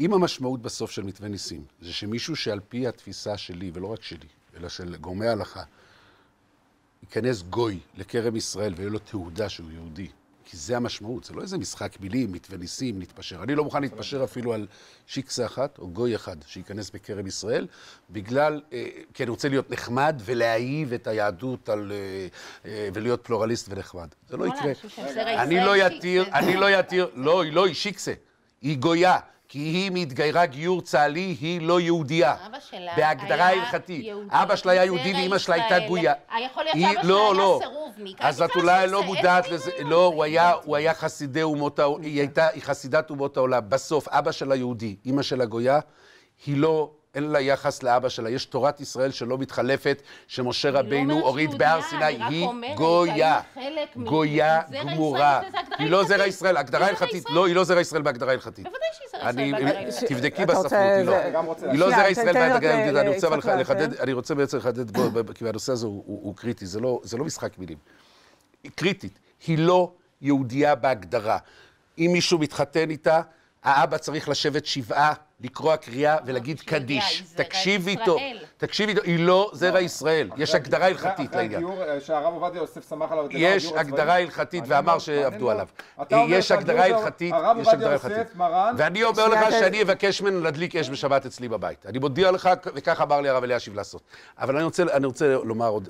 אם המשמעות בסוף של מתווה ניסים, זה שמישהו שעל פי התפיסה שלי, ולא רק שלי, אלא של גורמי ההלכה, ייכנס גוי לכרם ישראל ויהיה לו תעודה שהוא יהודי, כי זה המשמעות, זה לא איזה משחק מילים, מתווה ניסים, נתפשר. אני לא מוכן להתפשר אפילו על שיקסה אחת או גוי אחד שייכנס בכרם ישראל, בגלל, אה, כי אני רוצה להיות נחמד ולהאהיב את היהדות על, אה, אה, ולהיות פלורליסט ונחמד. זה לא יקרה. אני לא יתיר, אני לא יתיר, לא, היא לא, היא שיקסה. היא גויה. כי היא מתגיירה גיור צה"לי, היא לא יהודייה. אבא שלה בהגדרה הלכתית. אבא שלה היה יהודי ואימא שלה הייתה. גויה. יכול להיות שאבא שלה לא, היה לא. סירוב מכאן. אז את ביקשתי אולי לא מודעת לזה. לא, הוא היה, חסידי אומות העולם, היא הייתה, היא חסידת אומות העולם. בסוף, אבא שלה יהודי, אימא שלה גויה, היא לא... אין לה יחס לאבא שלה, יש תורת ישראל שלא מתחלפת, שמשה לא רבינו הוריד בהר סיני, היא גויה, גויה גמורה. היא לא זרע. ישראל, הגדרה הלכתית. לא, היא לא זרע ישראל בהגדרה הלכתית. בוודאי שהיא זרע אני, ישראל בהגדרה הלכתית. תבדקי בספרות, היא לא. היא לא זרע ישראל בהגדרה ל- הלכתית, אני רוצה בעצם לחדד, כי הנושא הזה הוא- קריטי, זה לא- זה לא משחק מילים. קריטית, היא לא יהודייה בהגדרה. אם מישהו מתחתן איתה, האבא צריך לשבת שבעה, לקרוא קריאה ולהגיד יהודייה, קדיש. תקשיבי טוב, ישראל. תקשיבי טוב, היא לא זרע ישראל, יש הגדרה הלכתית אחרי לעניין. הגיור אה, שהרב עובדיה יוסף סמך עליו, דבר יש. הגדרה הלכתית ואמר שעבדו עליו. יש הגדרה הלכתית, יש הגדרה הלכתית. ואני אומר לך שאני אבקש ממנו להדליק אש בשבת אצלי בבית. אני מודיע לך, וכך אמר לי הרב אלישיב לעשות. אבל אני רוצה, אני רוצה לומר עוד,